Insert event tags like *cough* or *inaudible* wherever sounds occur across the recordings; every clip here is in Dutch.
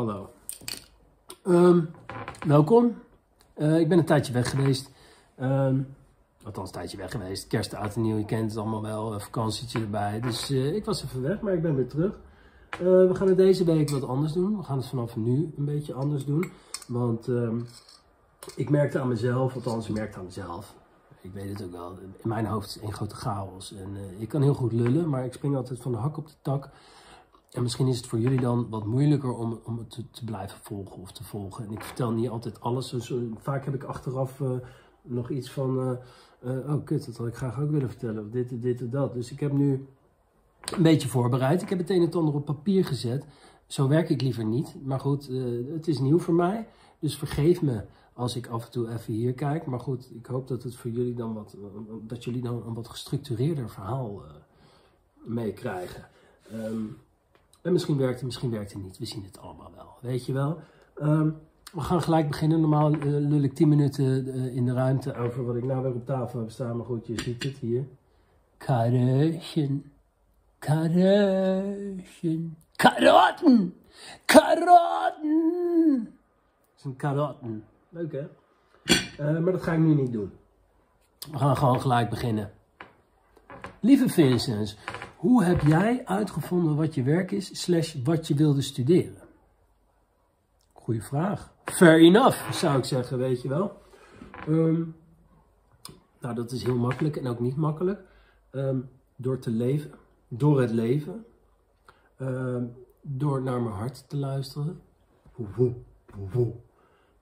Hallo. Ehm, welkom. Eh, ik ben een tijdje weg geweest. Ehm, althans, een tijdje weg geweest. Kerst, oud en nieuw, je kent het allemaal wel. Een vakantietje erbij. Dus eh, ik was even weg, maar ik ben weer terug. Eh, we gaan het deze week wat anders doen. We gaan het vanaf nu een beetje anders doen. Want ehm, ik merkte aan mezelf, althans ik merkte aan mezelf. Ik weet het ook wel. In mijn hoofd is één grote chaos. En ik kan heel goed lullen, maar ik spring altijd van de hak op de tak. En misschien is het voor jullie dan wat moeilijker om, om het te, blijven volgen of te volgen. En ik vertel niet altijd alles. Dus, vaak heb ik achteraf uh, nog iets van, uh, oh kut, dat had ik graag ook willen vertellen. Of dit, dit en dat. Dus ik heb nu een beetje voorbereid. Ik heb het een en ander op papier gezet. Zo werk ik liever niet. Maar goed, het is nieuw voor mij. Dus vergeef me als ik af en toe even hier kijk. Maar goed, ik hoop dat het voor jullie dan wat, dat jullie dan een wat gestructureerder verhaal meekrijgen. Um, en misschien werkt het, misschien werkt het niet. We zien het allemaal wel. Weet je wel. Um, we gaan gelijk beginnen. Normaal uh, lul ik 10 minuten uh, in de ruimte over wat ik nou weer op tafel heb staan. Maar goed, je ziet het hier. Karootjen. Karootjen. Karotten. Karotten. Dat is een karotten. Leuk hè? Uh, maar dat ga ik nu niet doen. We gaan gewoon gelijk beginnen. Lieve Vincent, hoe heb jij uitgevonden wat je werk is, slash wat je wilde studeren? Goeie vraag. Fair enough, zou ik zeggen, weet je wel. Um, nou, dat is heel makkelijk en ook niet makkelijk. Um, door te leven, door het leven, um, door naar mijn hart te luisteren.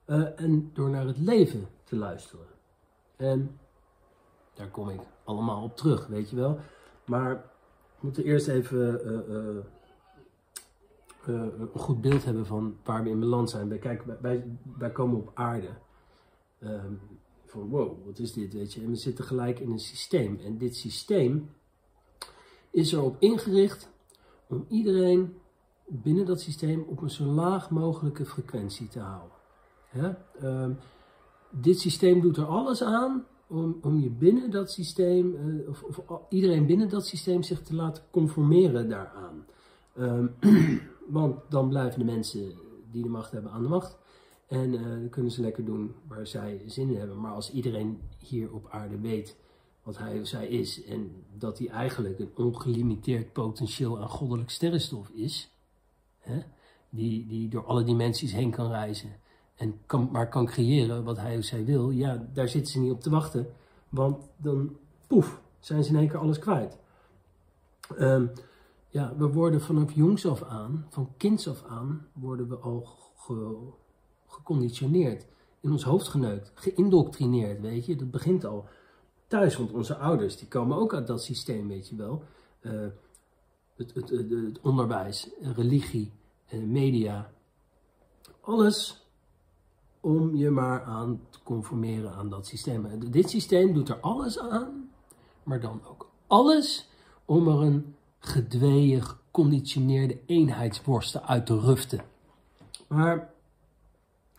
Uh, en door naar het leven te luisteren. En daar kom ik allemaal op terug, weet je wel. Maar moeten eerst even uh, uh, uh, een goed beeld hebben van waar we in balans zijn. Kijk, wij, wij komen op aarde. Um, van wow, wat is dit, weet je. En we zitten gelijk in een systeem. En dit systeem is erop ingericht om iedereen binnen dat systeem op een zo laag mogelijke frequentie te houden. Um, dit systeem doet er alles aan om, om je binnen dat systeem, uh, of, iedereen binnen dat systeem zich te laten conformeren daaraan. Um, *clears throat* want dan blijven de mensen die de macht hebben aan de macht. En uh, dan kunnen ze lekker doen waar zij zin in hebben. Maar als iedereen hier op aarde weet wat hij of zij is en dat hij eigenlijk een ongelimiteerd potentieel aan goddelijk sterrenstof is, hè, die, die door alle dimensies heen kan reizen en kan, maar kan creëren wat hij of zij wil, ja, daar zitten ze niet op te wachten. Want dan, poef, zijn ze in één keer alles kwijt. Um, ja, we worden vanaf jongs af aan, van kinds af aan, worden we al ge, geconditioneerd. In ons hoofd geneukt, geïndoctrineerd, weet je. Dat begint al thuis, want onze ouders, die komen ook uit dat systeem, weet je wel. Uh, het, het, het, onderwijs, religie, uh, media, alles om je maar aan te conformeren aan dat systeem. Dit systeem doet er alles aan, maar dan ook alles om er een gedweeën, geconditioneerde eenheidsworsten uit te ruften. Maar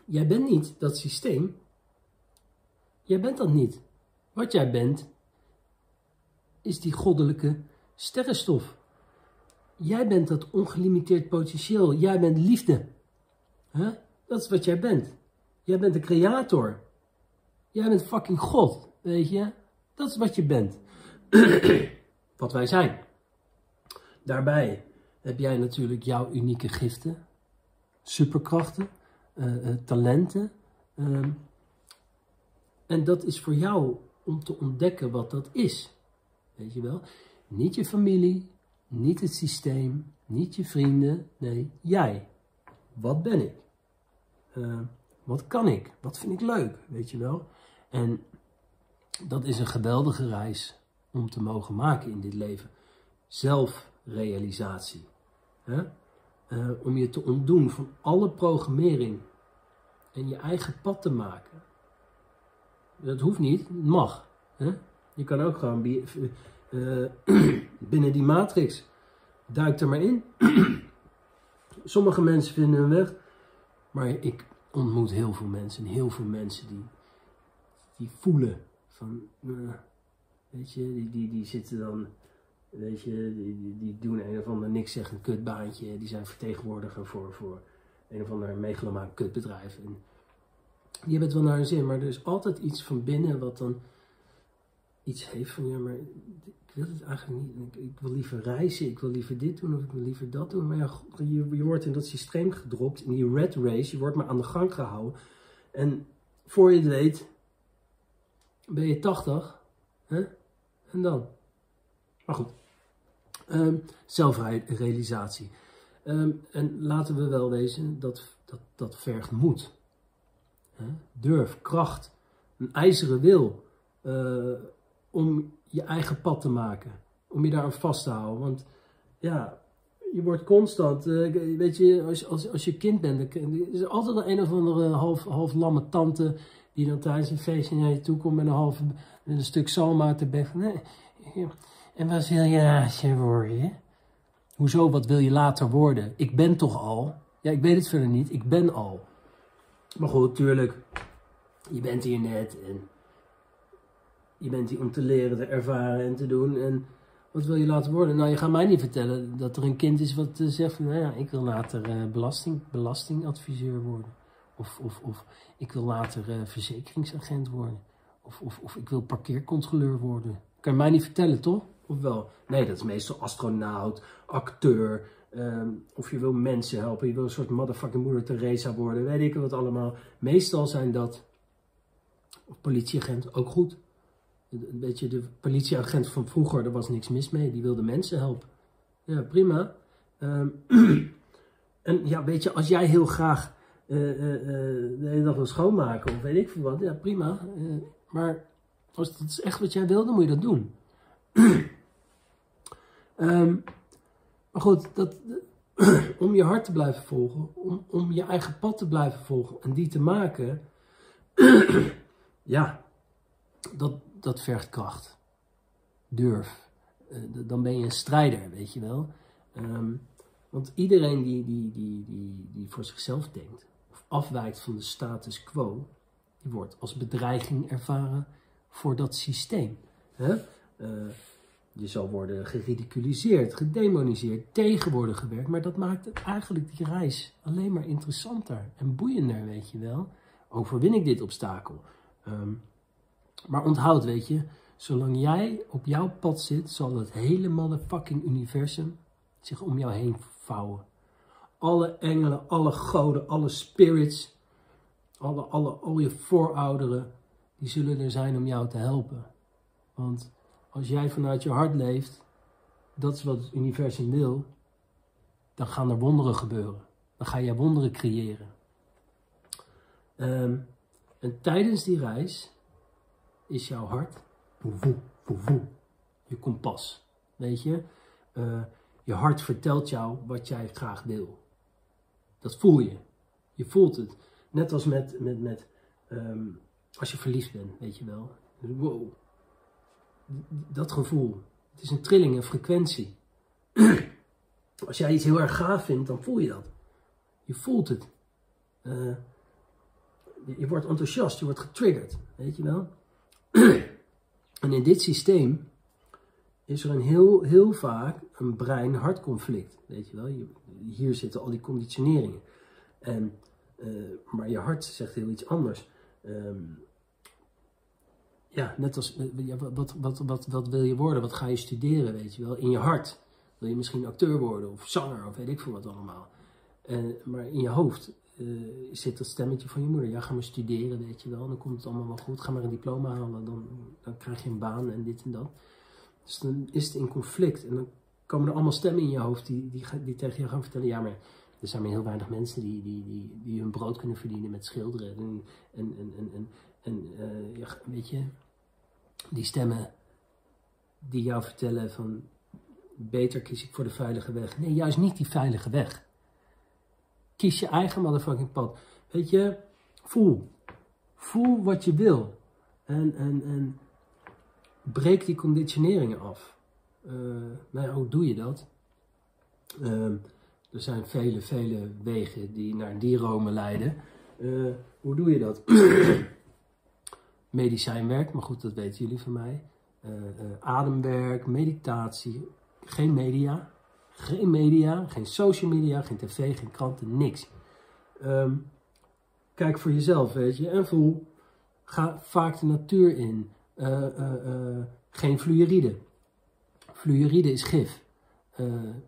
jij bent niet dat systeem. Jij bent dat niet. Wat jij bent, is die goddelijke sterrenstof. Jij bent dat ongelimiteerd potentieel. Jij bent liefde. Dat is wat jij bent. Jij bent de creator. Jij bent fucking God, weet je? Dat is wat je bent. *clears throat* wat wij zijn. Daarbij heb jij natuurlijk jouw unieke giften, superkrachten, uh, uh, talenten. Uh, en dat is voor jou om te ontdekken wat dat is. Weet je wel? Niet je familie, niet het systeem, niet je vrienden. Nee, jij. Wat ben ik? Wat kan ik? Wat vind ik leuk? Weet je wel? En dat is een geweldige reis om te mogen maken in dit leven. Zelfrealisatie. Hè? Uh, om je te ontdoen van alle programmering en je eigen pad te maken. Dat hoeft niet, het mag. Hè? Je kan ook gewoon uh, *clears throat* binnen die matrix, duik er maar in. *clears throat* Sommige mensen vinden hun weg, maar ik ontmoet heel veel mensen. heel veel mensen die, die voelen van, uh, weet je, die, die, die zitten dan, weet je, die, die, die doen een of ander niks zeggen, kutbaantje. Die zijn vertegenwoordiger voor, voor een of ander megalomaan kutbedrijf. En die hebben het wel naar hun zin, maar er is altijd iets van binnen wat dan iets heeft van ja, maar wil het eigenlijk niet. Ik, ik, wil liever reizen, ik wil liever dit doen of ik wil liever dat doen. Maar ja, je, je wordt in dat systeem gedropt, in die red race, je wordt maar aan de gang gehouden. En voor je het weet, ben je 80. Hè? En dan? Maar goed. Um, zelfrealisatie. Ehm, en laten we wel wezen, dat, dat, dat vergt moed. Hè? Durf, kracht, een ijzeren wil. Uh, om je eigen pad te maken. Om je daar aan vast te houden. Want ja, je wordt constant, uh, weet je, als, als, als je kind bent, er is altijd een, een of andere half, half lamme tante die dan tijdens een feestje naar je toe komt met een half met een stuk salma uit de bek. Nee. En wat wil je later worden? Hoezo, wat wil je later worden? Ik ben toch al? Ja, ik weet het verder niet. Ik ben al. Maar goed, tuurlijk. Je bent hier net en je bent hier om te leren, te ervaren en te doen. En wat wil je laten worden? Nou, je gaat mij niet vertellen dat er een kind is wat uh, zegt van, nou ja, ik wil later uh, belasting, belastingadviseur worden. Of, of, of ik wil later uh, verzekeringsagent worden. Of, of, of ik wil parkeercontroleur worden. Kan je mij niet vertellen, toch? Of wel? Nee, dat is meestal astronaut, acteur. Um, of je wil mensen helpen. Je wil een soort motherfucking moeder Teresa worden. Weet ik wat allemaal. Meestal zijn dat... Of politieagent, ook goed. Een beetje de politieagent van vroeger, daar was niks mis mee. Die wilde mensen helpen. Ja, prima. Um, *clears throat* en ja, weet je, als jij heel graag uh, de hele dag wil schoonmaken of weet ik veel wat, ja, prima. Maar als dat is echt wat jij wil, dan moet je dat doen. um, *clears throat* maar goed, dat, *clears throat* om je hart te blijven volgen, om, om je eigen pad te blijven volgen en die te maken, ja, dat, dat vergt kracht. Durf. Uh, dan ben je een strijder, weet je wel. Um, want iedereen die, die, die, die, die voor zichzelf denkt, of afwijkt van de status quo, die wordt als bedreiging ervaren voor dat systeem. Uh, je zal worden geridiculiseerd, gedemoniseerd, tegen worden gewerkt, maar dat maakt het eigenlijk die reis alleen maar interessanter en boeiender, weet je wel. Overwin ik dit obstakel? Um, maar onthoud, weet je, zolang jij op jouw pad zit, zal het hele motherfucking universum zich om jou heen vouwen. Alle engelen, alle goden, alle spirits, alle, alle, al je voorouderen, die zullen er zijn om jou te helpen. Want als jij vanuit je hart leeft, dat is wat het universum wil, dan gaan er wonderen gebeuren. Dan ga je wonderen creëren. Um, en tijdens die reis is jouw hart voe, voe, je kompas. Weet je, uh, je hart vertelt jou wat jij graag wil. Dat voel je. Je voelt het. Net als met, met, met um, als je verliefd bent, weet je wel. Wow. Dat gevoel. Het is een trilling, een frequentie. *clears throat* als jij iets heel erg gaaf vindt, dan voel je dat. Je voelt het. Uh, je wordt enthousiast, je wordt getriggerd, weet je wel. *clears throat* en in dit systeem is er een heel, heel vaak een brein-hartconflict. Weet je wel, hier zitten al die conditioneringen. En, uh, maar je hart zegt heel iets anders. Um, ja, net als, ja, wat, wat, wat, wat wil je worden? Wat ga je studeren, weet je wel? In je hart. Wil je misschien acteur worden of zanger of weet ik veel wat allemaal. Uh, maar in je hoofd uh, zit dat stemmetje van je moeder. Ja, ga maar studeren, weet je wel. Dan komt het allemaal wel goed. Ga maar een diploma halen. Dan, dan krijg je een baan en dit en dat. Dus dan is het in conflict. En dan komen er allemaal stemmen in je hoofd die, die, die tegen je gaan vertellen. Ja, maar er zijn maar heel weinig mensen die, die, die, die hun brood kunnen verdienen met schilderen. En, en, en, en, en, uh, ja, weet je, die stemmen die jou vertellen van beter kies ik voor de veilige weg. Nee, juist niet die veilige weg. Kies je eigen motherfucking pad. Weet je, voel. Voel wat je wil. En, en, en breek die conditioneringen af. Uh, nou ja, hoe doe je dat? Uh, er zijn vele, vele wegen die naar die Rome leiden. Uh, hoe doe je dat? *clears throat* Medicijnwerk, maar goed, dat weten jullie van mij. Uh, ademwerk, meditatie, geen media. Geen media, geen social media, geen tv, geen kranten, niks. Ehm, kijk voor jezelf, weet je. En voel, ga vaak de natuur in. Uh, geen fluoride. Fluoride is gif.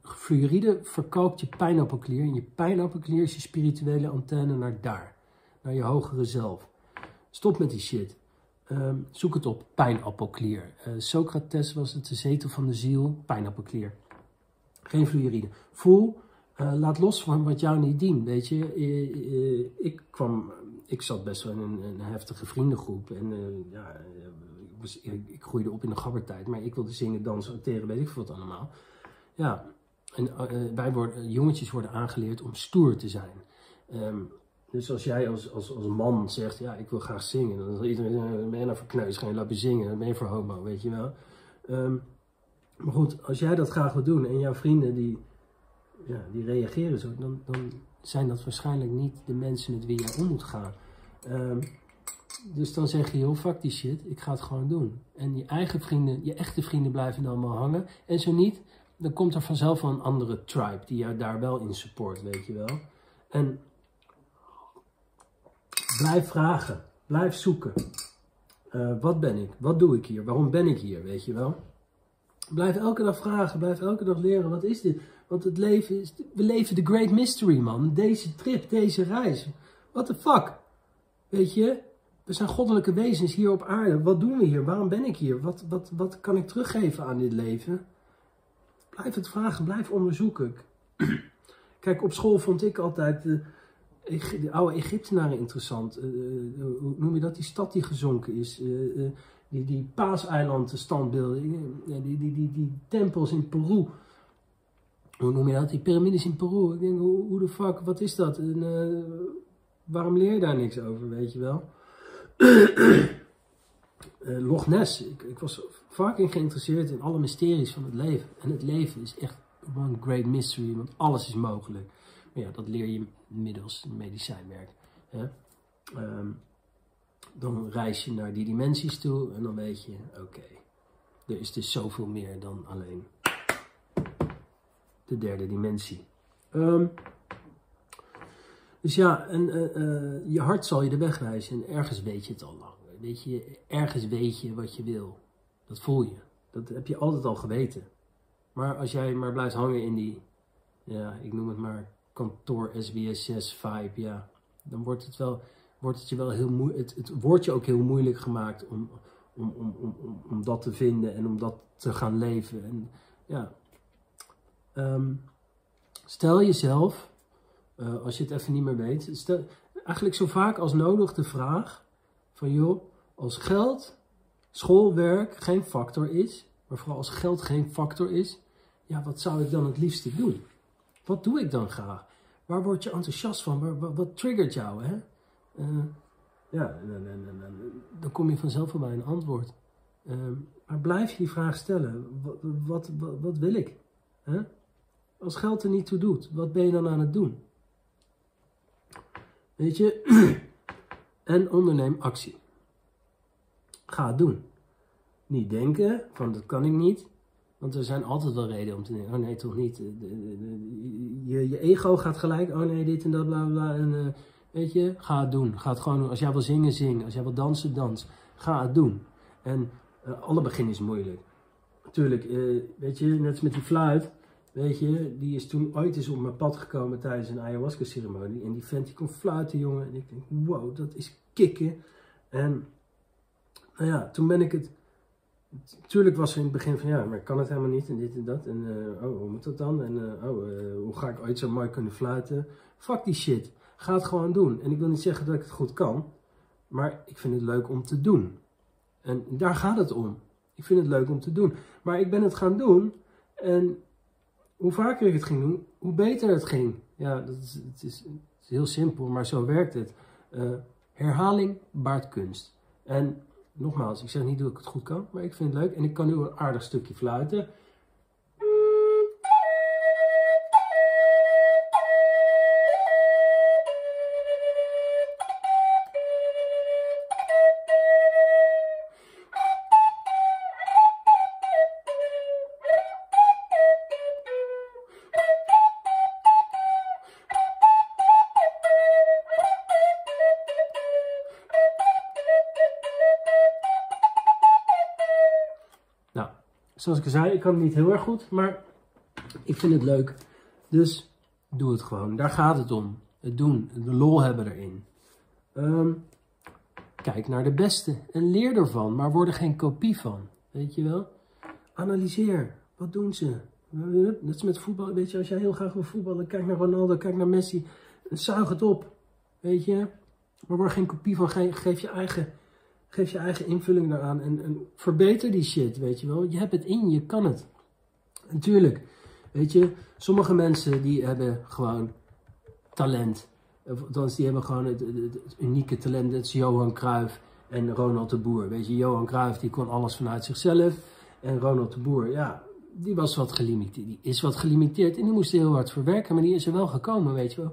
fluoride verkoopt je pijnappelklier. En je pijnappelklier is je spirituele antenne naar daar. Naar je hogere zelf. Stop met die shit. Ehm, zoek het op, pijnappelklier. Socrates was het de zetel van de ziel, pijnappelklier. Geen fluoride. Voel, uh, laat los van wat jou niet dient. Weet je, uh, ik kwam, ik zat best wel in een, een heftige vriendengroep. En ja, ik, was, ik, groeide op in de gabbertijd. Maar ik wilde zingen, dansen, acteren, weet ik veel wat allemaal. Ja, en wij worden, jongetjes worden aangeleerd om stoer te zijn. Um, dus als jij als, als, als man zegt, ja, ik wil graag zingen, dan zal iedereen ben je nou verkneus, ga je zingen, dan ben je voor homo, weet je wel. Um, maar goed, als jij dat graag wil doen en jouw vrienden die, ja, die reageren zo, dan, dan zijn dat waarschijnlijk niet de mensen met wie jij om moet gaan. Um, dus dan zeg je, joh, fuck die shit, ik ga het gewoon doen. En je eigen vrienden, je echte vrienden blijven dan allemaal hangen. En zo niet, dan komt er vanzelf wel een andere tribe die jou daar wel in support, weet je wel. En blijf vragen, blijf zoeken. Uh, wat ben ik? Wat doe ik hier? Waarom ben ik hier, weet je wel? Blijf elke dag vragen, blijf elke dag leren. Wat is dit? Want het leven is, we leven de great mystery, man. Deze trip, deze reis. What the fuck? Weet je? We zijn goddelijke wezens hier op aarde. Wat doen we hier? Waarom ben ik hier? Wat, wat, wat kan ik teruggeven aan dit leven? Blijf het vragen, blijf onderzoeken. *clears throat* Kijk, op school vond ik altijd de, de oude Egyptenaren interessant. Uh, hoe noem je dat? Die stad die gezonken is. Die, die paaseiland standbeelden, die, die, die, die, tempels in Peru. Hoe noem je dat? Die piramides in Peru. Ik denk, hoe, de fuck, wat is dat? En, uh, waarom leer je daar niks over, weet je wel? uh, *clears throat* Loch Ness. Ik, ik was fucking geïnteresseerd in alle mysteries van het leven. En het leven is echt one great mystery, want alles is mogelijk. Maar ja, dat leer je middels medicijnwerk. Hè? Um, dan reis je naar die dimensies toe en dan weet je, oké, er is dus zoveel meer dan alleen de derde dimensie. Um, dus ja, en, uh, uh, je hart zal je de weg wijzen en ergens weet je het al lang. Weet je, ergens weet je wat je wil. Dat voel je. Dat heb je altijd al geweten. Maar als jij maar blijft hangen in die, ja, ik noem het maar kantoor SBS 6 vibe, ja, dan wordt het wel, wordt het je wel heel moeilijk, het, het wordt je ook heel moeilijk gemaakt om, om, om, om, om dat te vinden en om dat te gaan leven. En ja, um, stel jezelf, uh, als je het even niet meer weet, stel eigenlijk zo vaak als nodig de vraag van joh, als geld, schoolwerk geen factor is, maar vooral als geld geen factor is, ja, wat zou ik dan het liefste doen? Wat doe ik dan graag? Waar word je enthousiast van? Wat, wat triggert jou? Hè? Ja, dan kom je vanzelf wel bij een antwoord. Uh, maar blijf je die vraag stellen. Wat, wat, wat, wil ik? Als geld er niet toe doet, wat ben je dan aan het doen? Weet je? *clears throat* en onderneem actie. Ga het doen. Niet denken van dat kan ik niet. Want er zijn altijd wel redenen om te denken, oh nee, toch niet. Je, je ego gaat gelijk, oh nee, dit en dat, bla bla. En, uh, Weet je, ga het doen. Ga het gewoon. Als jij wil zingen, zing. Als jij wil dansen, dans. Ga het doen. En uh, alle begin is moeilijk. Natuurlijk, uh, weet je, net als met die fluit. Weet je, die is toen ooit eens op mijn pad gekomen tijdens een ayahuasca ceremonie. En die vent die kon fluiten, jongen. En ik denk, wow, dat is kicken. En nou ja, toen ben ik het... Tuurlijk was er in het begin van, ja, maar ik kan het helemaal niet en dit en dat. En uh, oh, hoe moet dat dan? En oh, hoe ga ik ooit zo mooi kunnen fluiten? Fuck die shit. Ga het gewoon doen. En ik wil niet zeggen dat ik het goed kan, maar ik vind het leuk om te doen. En daar gaat het om. Ik vind het leuk om te doen. Maar ik ben het gaan doen en hoe vaker ik het ging doen, hoe beter het ging. Ja, dat is, het, is, het is heel simpel, maar zo werkt het. Uh, herhaling baart kunst. En nogmaals, ik zeg niet dat ik het goed kan, maar ik vind het leuk. En ik kan nu een aardig stukje fluiten. Zoals ik zei, ik kan het niet heel erg goed, maar ik vind het leuk. Dus doe het gewoon. Daar gaat het om. Het doen, de lol hebben erin. Ehm, kijk naar de beste en leer ervan, maar word er geen kopie van. Weet je wel? Analyseer. Wat doen ze? Net is met voetbal. Weet je, als jij heel graag wil voetballen, kijk naar Ronaldo, kijk naar Messi. Zuig het op. Weet je? Maar word geen kopie van. Geef je eigen, geef je eigen invulling eraan. En, en verbeter die shit, weet je wel. Je hebt het in, je kan het. Natuurlijk. Weet je, sommige mensen die hebben gewoon talent. Althans, die hebben gewoon het, unieke talent. Dat is Johan Cruijff en Ronald de Boer. Weet je, Johan Cruijff die kon alles vanuit zichzelf. En Ronald de Boer, ja, die was wat gelimiteerd. Die is wat gelimiteerd en die moest heel hard verwerken. Maar die is er wel gekomen, weet je wel.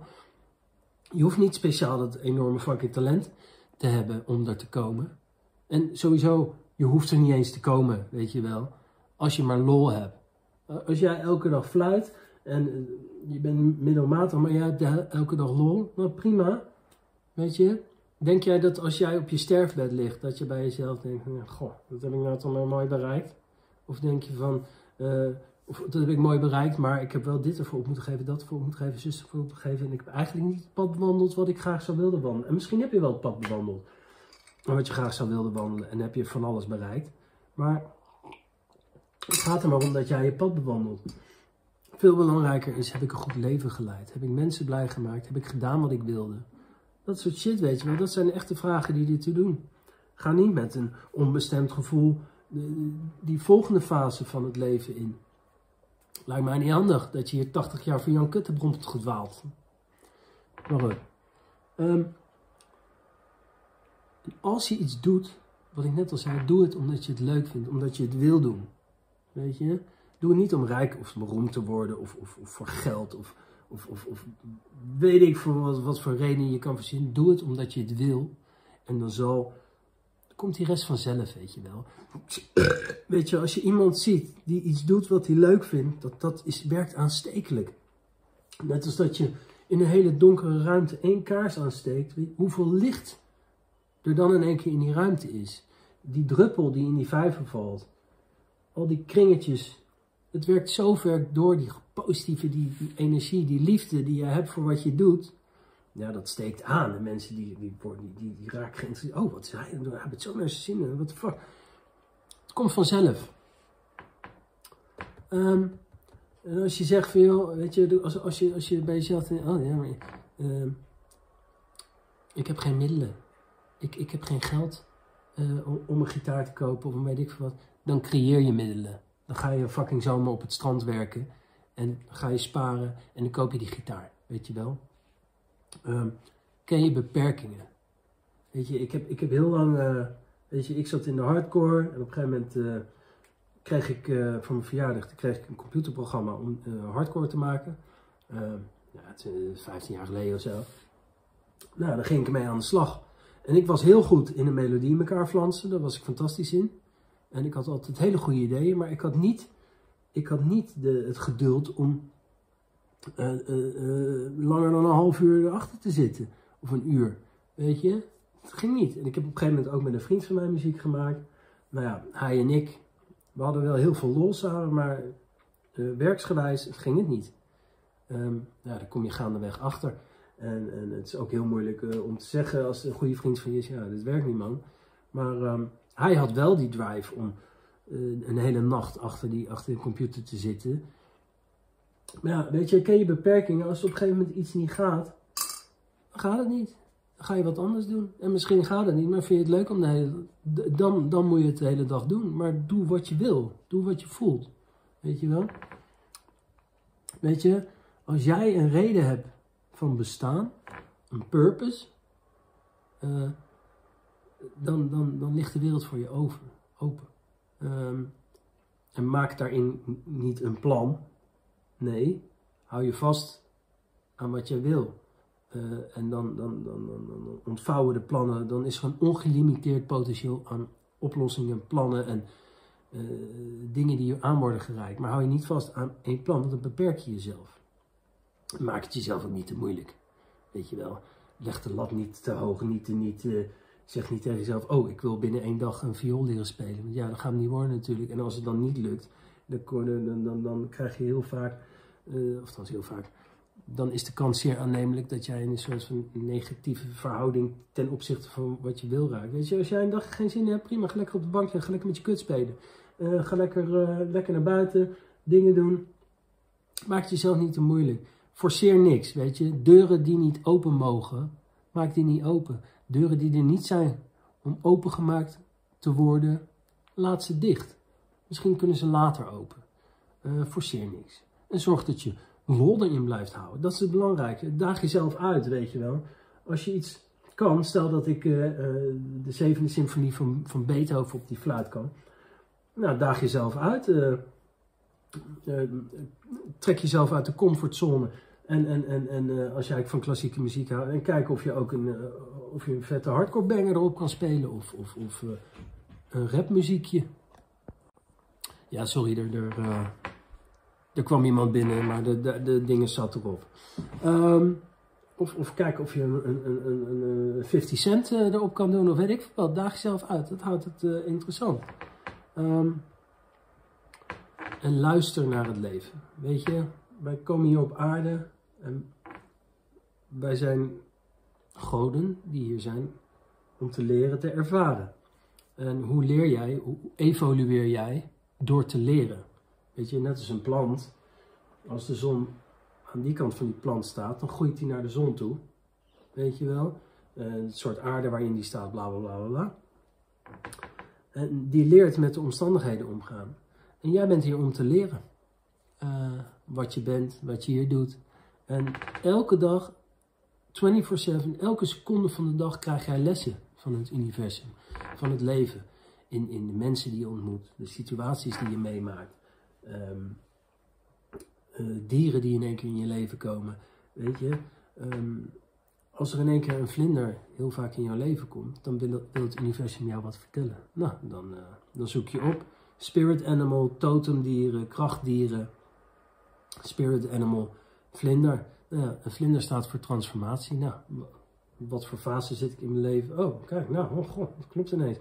Je hoeft niet speciaal dat enorme fucking talent te hebben om er te komen. En sowieso, je hoeft er niet eens te komen, weet je wel. Als je maar lol hebt. Als jij elke dag fluit en eh, je bent middelmatig, maar jij hebt elke dag lol, nou prima. Weet je, denk jij dat als jij op je sterfbed ligt, dat je bij jezelf denkt, goh, dat heb ik nou toch maar mooi bereikt? Of denk je van, uh, of, dat heb ik mooi bereikt, maar ik heb wel dit ervoor op moeten geven, dat ervoor op moeten geven, zus ervoor op moeten geven. En ik heb eigenlijk niet het pad bewandeld wat ik graag zou willen wandelen. En misschien heb je wel het pad bewandeld wat je graag zou willen wandelen en heb je van alles bereikt. Maar het gaat er maar om dat jij je pad bewandelt. Veel belangrijker is, heb ik een goed leven geleid? Heb ik mensen blij gemaakt? Heb ik gedaan wat ik wilde? Dat soort shit, weet je wel. Dat zijn de echte vragen die dit te doen. Ga niet met een onbestemd gevoel die volgende fase van het leven in. Lijkt mij niet handig dat je hier 80 jaar voor Jan hebt gedwaald. Maar goed. Um, als je iets doet, wat ik net al zei, doe het omdat je het leuk vindt, omdat je het wil doen. Weet je? Doe het niet om rijk of beroemd te worden of, of, voor geld of, of, of, of, weet ik voor wat, wat voor reden je kan verzinnen. Doe het omdat je het wil. En dan zal, komt die rest vanzelf, weet je wel. Weet je, als je iemand ziet die iets doet wat hij leuk vindt, dat, dat is, werkt aanstekelijk. Net als dat je in een hele donkere ruimte één kaars aansteekt. Hoeveel licht er dan in één keer in die ruimte is. Die druppel die in die vijver valt. Al die kringetjes. Het werkt zo ver door, die positieve die, die energie, die liefde die je hebt voor wat je doet. Ja, dat steekt aan. De mensen die, die, die, die, die. Oh, wat is hij? Hij heeft zo naar zijn zin. Wat fuck? Het komt vanzelf. Um, en als je zegt veel, weet je, als, als, je, als je bij jezelf oh ja, maar, uh, ik heb geen middelen ik, ik heb geen geld uh, om een gitaar te kopen of weet ik veel wat. Dan creëer je middelen. Dan ga je fucking zomaar op het strand werken. En ga je sparen en dan koop je die gitaar. Weet je wel? Um, ken je beperkingen? Weet je, ik heb, ik heb heel lang... Uh, weet je, ik zat in de hardcore en op een gegeven moment... Uh, kreeg ik voor mijn verjaardag kreeg ik een computerprogramma om hardcore te maken. Uh, ja, het is 15 jaar geleden of zo. Nou, daar ging ik mee aan de slag. En ik was heel goed in een melodie in elkaar flansen, daar was ik fantastisch in. En ik had altijd hele goede ideeën, maar ik had niet, ik had niet de, het geduld om uh, uh, langer dan een half uur erachter te zitten. Of een uur, weet je. Het ging niet. En ik heb op een gegeven moment ook met een vriend van mij muziek gemaakt. Nou ja, hij en ik, we hadden wel heel veel lol samen, maar werksgewijs ging het niet. Um, ja, daar kom je gaandeweg achter. En, en het is ook heel moeilijk uh, om te zeggen als een goede vriend van je is, ja, dit werkt niet man. Maar um, hij had wel die drive om uh, een hele nacht achter, die, achter de computer te zitten. Maar ja, weet je, ken je beperkingen. Als op een gegeven moment iets niet gaat, dan gaat het niet. Dan ga je wat anders doen. En misschien gaat het niet, maar vind je het leuk om de hele dan, dan moet je het de hele dag doen. Maar doe wat je wil. Doe wat je voelt. Weet je wel? Weet je, als jij een reden hebt van bestaan, een purpose, uh, dan, dan, dan ligt de wereld voor je open. Um, en maak daarin niet een plan. Nee, hou je vast aan wat je wil. Uh, en dan, dan, dan, dan, ontvouwen de plannen. Dan is een ongelimiteerd potentieel aan oplossingen, plannen en uh, dingen die je aan worden gereikt. Maar hou je niet vast aan één plan, want dan beperk je jezelf. Maak het jezelf ook niet te moeilijk. Weet je wel. Leg de lat niet te hoog. Niet, niet, uh, zeg niet tegen jezelf: Oh, ik wil binnen één dag een viool leren spelen. Want ja, dat gaat niet worden natuurlijk. En als het dan niet lukt, Dan, dan, dan, dan krijg je heel vaak, uh, of dat heel vaak, dan is de kans zeer aannemelijk dat jij in een soort van negatieve verhouding ten opzichte van wat je wil raakt. Weet je, als jij een dag geen zin hebt, prima, ga lekker op de bank ga lekker met je kut spelen. Uh, ga lekker, lekker naar buiten, dingen doen. Maak het jezelf niet te moeilijk. Forceer niks, weet je. Deuren die niet open mogen, maak die niet open. Deuren die er niet zijn om opengemaakt te worden, laat ze dicht. Misschien kunnen ze later open. Uh, forceer niks. En zorg dat je lol erin blijft houden. Dat is het belangrijke. Daag jezelf uit, weet je wel. Als je iets kan, stel dat ik uh, de zevende symfonie van, van Beethoven op die fluit kan. Nou, daag jezelf uit. Trek jezelf uit de comfortzone. En, en, en, en als jij van klassieke muziek houdt. En kijk of je ook een, of je een vette hardcore banger erop kan spelen. Of, of, of een rapmuziekje. Ja, sorry, er, er, er kwam iemand binnen, maar de, de, de dingen zat erop. Um, of, of kijk of je een, een, een, een 50 cent erop kan doen, of weet ik veel. Daag jezelf uit, dat houdt het interessant. Um, en luister naar het leven. Weet je, wij komen hier op aarde en wij zijn goden die hier zijn om te leren te ervaren. En hoe leer jij, hoe evolueer jij door te leren? Weet je, net als een plant, als de zon aan die kant van die plant staat, dan groeit die naar de zon toe. Weet je wel? Uh, het soort aarde waarin die staat, bla bla bla bla. En die leert met de omstandigheden omgaan. En jij bent hier om te leren. Uh, wat je bent, wat je hier doet. En elke dag, 24-7, elke seconde van de dag krijg jij lessen van het universum, van het leven. In, in de mensen die je ontmoet, de situaties die je meemaakt. Um, uh, dieren die in één keer in je leven komen. Weet je, um, als er in één keer een vlinder heel vaak in jouw leven komt, dan wil, het universum jou wat vertellen. Nou, dan, uh, dan zoek je op spirit animal, totemdieren, krachtdieren, spirit animal, vlinder. Nou, een vlinder staat voor transformatie. Nou, wat voor fase zit ik in mijn leven? Oh, kijk, nou, oh god, dat klopt ineens.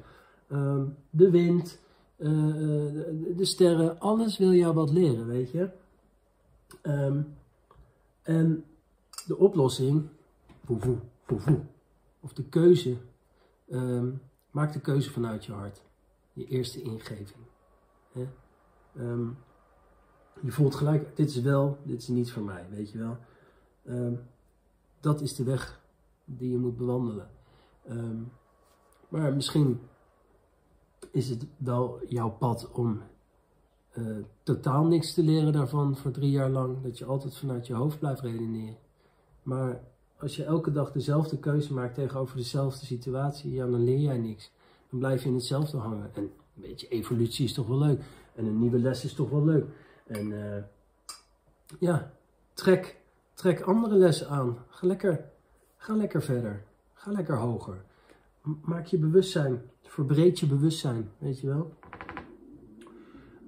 Um, de wind, de, de, sterren, alles wil jou wat leren, weet je. Um, en de oplossing, voe, voe, of de keuze, um, maak de keuze vanuit je hart. Je eerste ingeving. Um, je voelt gelijk, dit is wel, dit is niet voor mij, weet je wel. dat is de weg die je moet bewandelen. maar misschien is het wel jouw pad om uh, totaal niks te leren daarvan voor drie jaar lang. Dat je altijd vanuit je hoofd blijft redeneren. Maar als je elke dag dezelfde keuze maakt tegenover dezelfde situatie, ja, dan leer jij niks. Dan blijf je in hetzelfde hangen. En een beetje evolutie is toch wel leuk. En een nieuwe les is toch wel leuk. En uh, ja, trek, trek andere lessen aan. Ga lekker, ga lekker verder. Ga lekker hoger. Maak je bewustzijn. Verbreed je bewustzijn, weet je wel.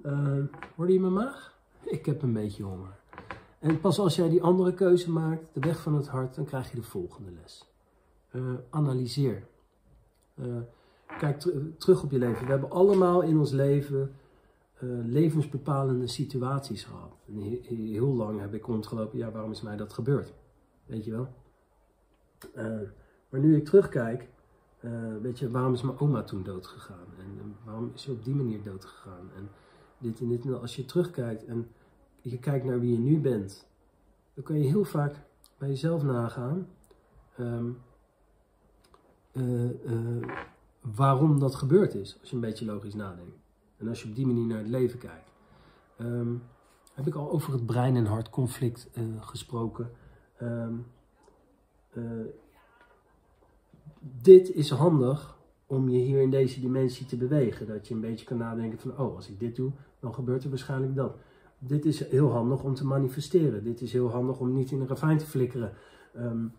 Uh, hoorde je mijn maag? Ik heb een beetje honger. En pas als jij die andere keuze maakt, de weg van het hart, dan krijg je de volgende les. Uh, analyseer. Kijk terug op je leven. We hebben allemaal in ons leven levensbepalende situaties gehad. En heel lang heb ik rondgelopen, ja, waarom is mij dat gebeurd? Weet je wel? maar nu ik terugkijk, weet je, waarom is mijn oma toen dood gegaan? En, waarom is ze op die manier dood gegaan? En dit en dit. En als je terugkijkt en je kijkt naar wie je nu bent, dan kan je heel vaak bij jezelf nagaan uh, waarom dat gebeurd is, als je een beetje logisch nadenkt. En als je op die manier naar het leven kijkt. Um, heb ik al over het brein- en hartconflict uh, gesproken. Um, dit is handig om je hier in deze dimensie te bewegen. Dat je een beetje kan nadenken van, oh, als ik dit doe, dan gebeurt er waarschijnlijk dat. Dit is heel handig om te manifesteren. Dit is heel handig om niet in een ravijn te flikkeren. Um,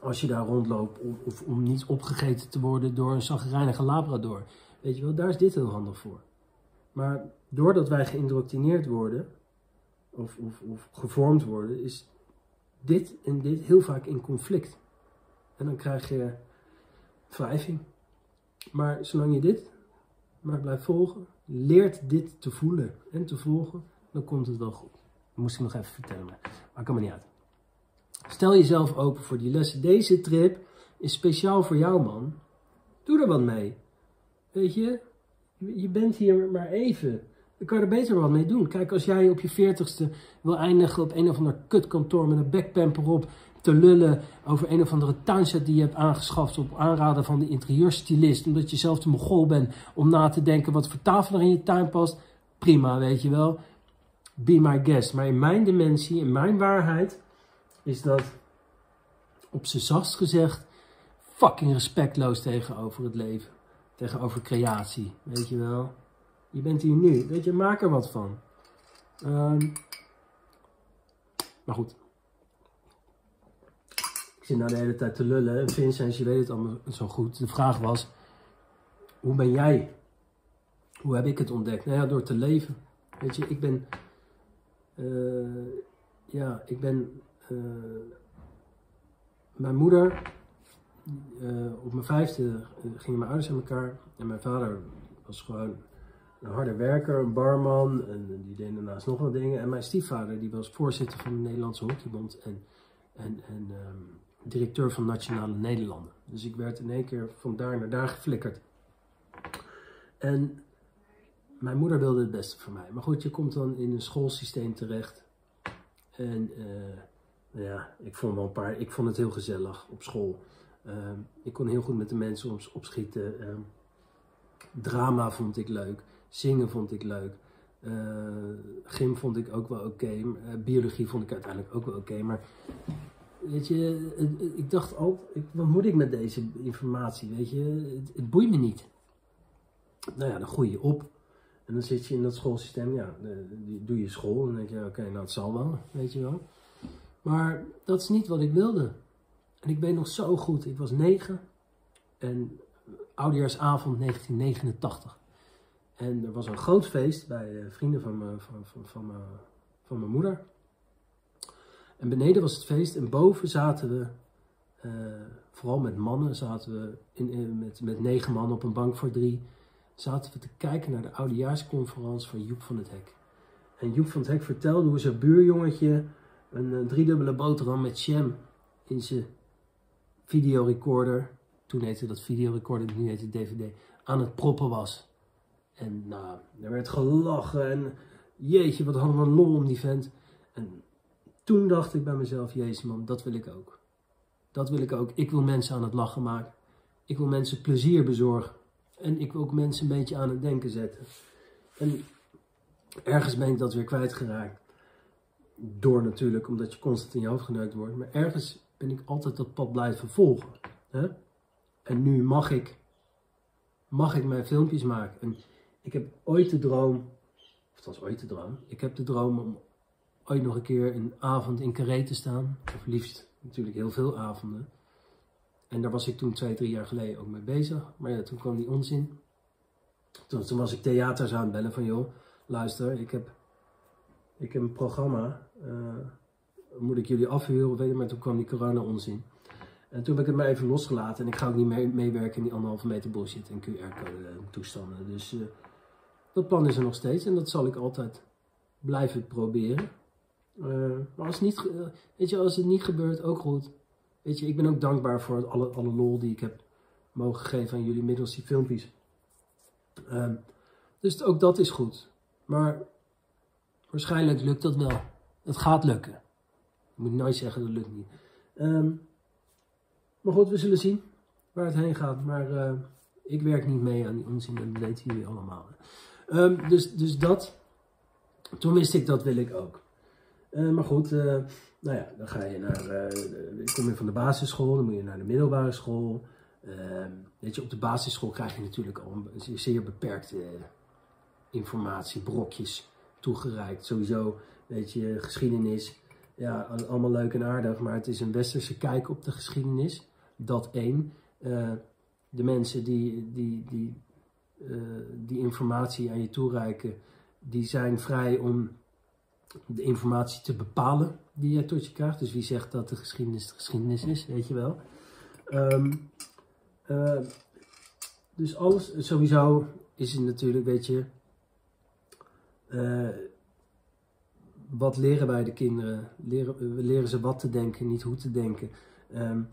als je daar rondloopt. Of, of, om niet opgegeten te worden door een zagrijnige labrador. Weet je wel, daar is dit heel handig voor. Maar doordat wij geïndoctrineerd worden, of, of, of gevormd worden, is dit en dit heel vaak in conflict. En dan krijg je wrijving. Maar zolang je dit maar blijf volgen. Leert dit te voelen en te volgen, dan komt het wel goed. Moest ik nog even vertellen, maar maakt allemaal niet uit. Stel jezelf open voor die lessen. Deze trip is speciaal voor jou, man. Doe er wat mee. Weet je, je bent hier maar even. Dan kan er beter wat mee doen. Kijk, als jij op je veertigste wil eindigen op een of ander kutkantoor met een backpamper op te lullen over een of andere tuinset die je hebt aangeschaft op aanraden van de interieurstylist, omdat je zelf te mogol bent om na te denken wat voor tafel er in je tuin past. Prima, weet je wel. Be my guest. Maar in mijn dimensie, in mijn waarheid, is dat op z'n zachtst gezegd fucking respectloos tegenover het leven. Tegenover creatie, weet je wel. Je bent hier nu, weet je, maak er wat van. Um, maar goed. Ik zit nou de hele tijd te lullen. En Vincent, je weet het allemaal zo goed. De vraag was, hoe ben jij? Hoe heb ik het ontdekt? Nou ja, door te leven. Weet je, ik ben... Uh, ja, ik ben... Uh, mijn moeder... Uh, op mijn vijfde gingen mijn ouders aan elkaar. En mijn vader was gewoon een harde werker, een barman. En die deed daarnaast nog wat dingen. En mijn stiefvader die was voorzitter van de Nederlandse Hockeybond. En, en, en um, directeur van Nationale Nederlanden. Dus ik werd in één keer van daar naar daar geflikkerd. En mijn moeder wilde het beste voor mij. Maar goed, je komt dan in een schoolsysteem terecht. En uh, ja, ik vond, wel een paar, ik vond het heel gezellig op school. Uh, ik kon heel goed met de mensen op, opschieten. Uh, drama vond ik leuk. Zingen vond ik leuk. Uh, gym vond ik ook wel oké. Okay. biologie vond ik uiteindelijk ook wel oké. Maar weet je, ik dacht altijd, wat moet ik met deze informatie? Weet je, het, boeit me niet. Nou ja, dan groei je op. En dan zit je in dat schoolsysteem, ja, doe je school en dan denk je, oké, nou het zal wel, weet je wel. Maar dat is niet wat ik wilde. En ik ben nog zo goed, ik was negen en oudejaarsavond 1989. En er was een groot feest bij eh, vrienden van, me, van, van, van, van mijn moeder. En beneden was het feest en boven zaten we, uh, vooral met mannen, zaten we in, in, met, met negen man op een bank voor drie, zaten we te kijken naar de oudejaarsconferentie van Joep van het Hek. En Joep van het Hek vertelde hoe zijn buurjongetje een, een driedubbele boterham met jam in zijn videorecorder, toen heette dat videorecorder, nu heet het DVD, aan het proppen was. En nou, er werd gelachen en jeetje, wat hadden we een lol om die vent. En toen dacht ik bij mezelf, jezus man, dat wil ik ook. Dat wil ik ook. Ik wil mensen aan het lachen maken. Ik wil mensen plezier bezorgen. En ik wil ook mensen een beetje aan het denken zetten. En ergens ben ik dat weer kwijtgeraakt. Door natuurlijk, omdat je constant in je hoofd geneukt wordt. Maar ergens ben ik altijd dat pad blijven volgen. Hè? En nu mag ik, mag ik mijn filmpjes maken. En ik heb ooit de droom, of dat was ooit de droom, ik heb de droom om ooit nog een keer een avond in Carré te staan. Of liefst natuurlijk heel veel avonden. En daar was ik toen twee, drie jaar geleden ook mee bezig. Maar ja, toen kwam die onzin. Toen, was ik theaters aan het bellen van joh, luister, ik heb, ik heb een programma. Uh, moet ik jullie afhuren? Weet je, maar toen kwam die corona onzin. En toen heb ik het maar even losgelaten. En ik ga ook niet mee, meewerken in die anderhalve meter bullshit en QR-code toestanden. Dus uh, dat plan is er nog steeds. En dat zal ik altijd blijven proberen. Uh, maar als het, niet, weet je, als het niet gebeurt, ook goed. Weet je, ik ben ook dankbaar voor alle, alle lol die ik heb mogen geven aan jullie middels die filmpjes. Uh, dus ook dat is goed. Maar waarschijnlijk lukt dat wel. Het gaat lukken. Moet nooit zeggen dat lukt niet. Um, maar goed, we zullen zien waar het heen gaat. Maar uh, ik werk niet mee aan die onzin, dat weten jullie allemaal. Um, dus, dus dat, toen wist ik dat wil ik ook. Uh, maar goed, uh, nou ja, dan ga je naar, uh, kom je van de basisschool, dan moet je naar de middelbare school. Ehm, weet je, op de basisschool krijg je natuurlijk al een zeer beperkte informatie, brokjes toegereikt. Sowieso, weet je, geschiedenis, ja, allemaal leuk en aardig, maar het is een westerse kijk op de geschiedenis. Dat één. de mensen die, die, die, die informatie aan je toereiken, die zijn vrij om de informatie te bepalen die je tot je krijgt. Dus wie zegt dat de geschiedenis de geschiedenis is, weet je wel. Um, uh, dus alles, sowieso, is het natuurlijk, weet je, wat leren wij de kinderen? Leren, we leren ze wat te denken, niet hoe te denken. Um,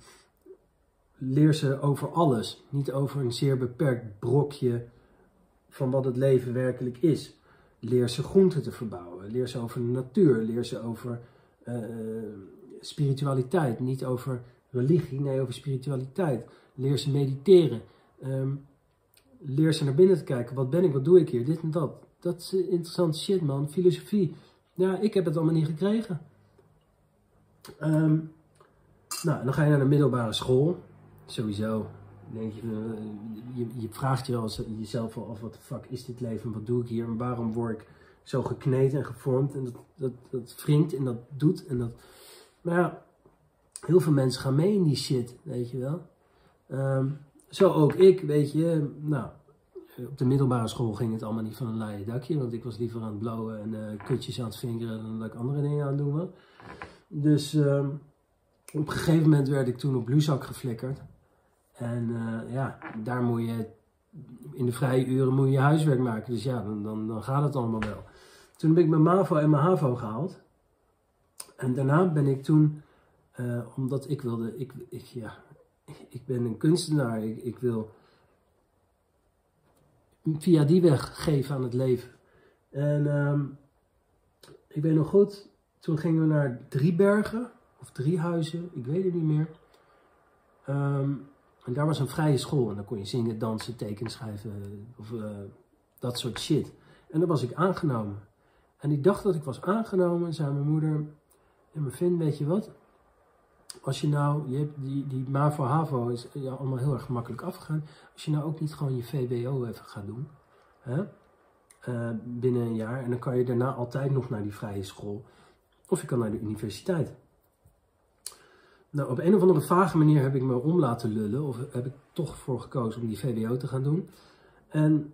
leer ze over alles, niet over een zeer beperkt brokje van wat het leven werkelijk is. Leer ze groenten te verbouwen, leer ze over de natuur, leer ze over uh, spiritualiteit, niet over religie, nee, over spiritualiteit. Leer ze mediteren. Um, leer ze naar binnen te kijken. Wat ben ik, wat doe ik hier, dit en dat. Dat is interessante shit, man. Filosofie. Ja, ik heb het allemaal niet gekregen. Um, nou, dan ga je naar de middelbare school. Sowieso. Denk je, uh, je, je, vraagt je als, jezelf al af, wat de fuck is dit leven? Wat doe ik hier? En waarom word ik zo gekneed en gevormd? En dat, dat, dat wringt en dat doet. En dat... Maar ja, heel veel mensen gaan mee in die shit, weet je wel. Um, zo ook ik, weet je. Nou, op de middelbare school ging het allemaal niet van een laaie dakje. Want ik was liever aan het blauwen en uh, kutjes aan het vingeren dan dat ik andere dingen aan het doen. Dus uh, op een gegeven moment werd ik toen op bluezak geflikkerd. En uh, ja, daar moet je in de vrije uren moet je, huiswerk maken. Dus ja, dan, dan, dan gaat het allemaal wel. Toen heb ik mijn MAVO en mijn HAVO gehaald. En daarna ben ik toen, omdat ik wilde, ik, ik, ja, ik ben een kunstenaar, ik, ik wil via die weg geven aan het leven. En um, ik weet nog goed, toen gingen we naar Driebergen, of Driehuizen, ik weet het niet meer. Um, en daar was een vrije school en dan kon je zingen, dansen, tekenen schrijven, of uh, dat soort shit. En daar was ik aangenomen. En die dag dat ik was aangenomen, zei mijn moeder, en mijn Vin, weet je wat? Als je nou, je hebt die, die MAVO-HAVO is ja, allemaal heel erg makkelijk afgegaan. Als je nou ook niet gewoon je VWO even gaat doen, hè? Uh, binnen een jaar. En dan kan je daarna altijd nog naar die vrije school. Of je kan naar de universiteit. Nou, op een of andere vage manier heb ik me om laten lullen. Of heb ik toch voor gekozen om die VWO te gaan doen. En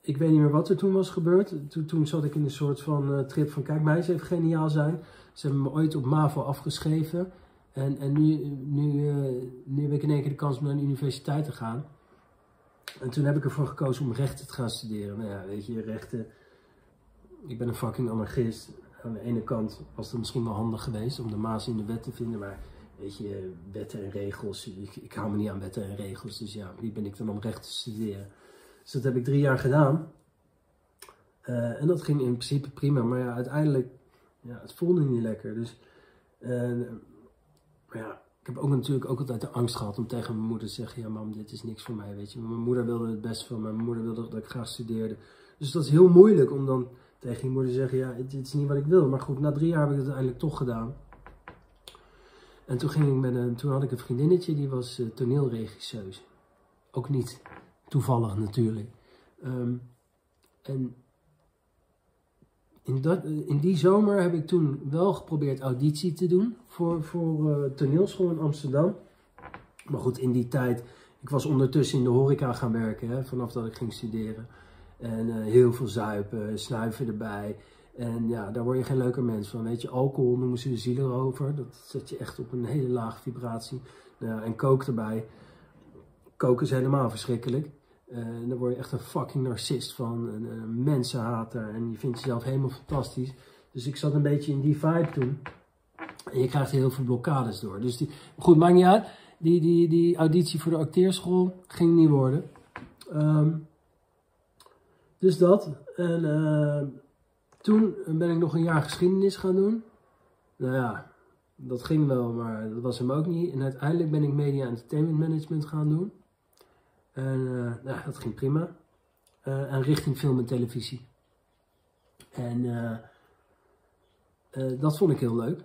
ik weet niet meer wat er toen was gebeurd. Toen, toen zat ik in een soort van uh, trip van, kijk, mij even geniaal zijn. Ze hebben me ooit op MAVO afgeschreven. En, en nu, nu, uh, nu heb ik in één keer de kans om naar een universiteit te gaan. En toen heb ik ervoor gekozen om rechten te gaan studeren. Nou ja, weet je, rechten. Ik ben een fucking anarchist. Aan de ene kant was het misschien wel handig geweest om de maas in de wet te vinden. Maar weet je, wetten en regels. Ik, hou me niet aan wetten en regels. Dus ja, wie ben ik dan om recht te studeren? Dus dat heb ik drie jaar gedaan. Uh, en dat ging in principe prima. Maar ja, uiteindelijk, ja, het voelde niet lekker. Dus. Uh, maar ja, ik heb ook natuurlijk ook altijd de angst gehad om tegen mijn moeder te zeggen: Ja, mam, dit is niks voor mij. Weet je, mijn moeder wilde het best van mij. Mijn moeder wilde dat ik graag studeerde. Dus dat is heel moeilijk om dan tegen je moeder te zeggen: Ja, dit is niet wat ik wil. Maar goed, na drie jaar heb ik het uiteindelijk toch gedaan. En toen, ging ik met een, toen had ik een vriendinnetje, die was uh, toneelregisseuse. Ook niet toevallig natuurlijk. Um, en in, dat, in die zomer heb ik toen wel geprobeerd auditie te doen voor, voor uh, toneelschool in Amsterdam. Maar goed, in die tijd, ik was ondertussen in de horeca gaan werken, hè, vanaf dat ik ging studeren. En uh, heel veel zuipen, snuiven erbij. En ja, daar word je geen leuke mens van. Weet je, alcohol noemen ze de ziel erover. Dat zet je echt op een hele lage vibratie. Nou, en kook erbij. Koken is helemaal verschrikkelijk. Uh, en daar word je echt een fucking narcist van, een, een mensenhater en je vindt jezelf helemaal fantastisch. Dus ik zat een beetje in die vibe toen. En je krijgt heel veel blokkades door. Dus die, goed, maakt niet uit. Die, die, die auditie voor de acteerschool ging niet worden. Um, dus dat. En uh, toen ben ik nog een jaar geschiedenis gaan doen. Nou ja, dat ging wel, maar dat was hem ook niet. En uiteindelijk ben ik media entertainment management gaan doen. En uh, nou, dat ging prima. Uh, en richting film en televisie. En uh, dat vond ik heel leuk.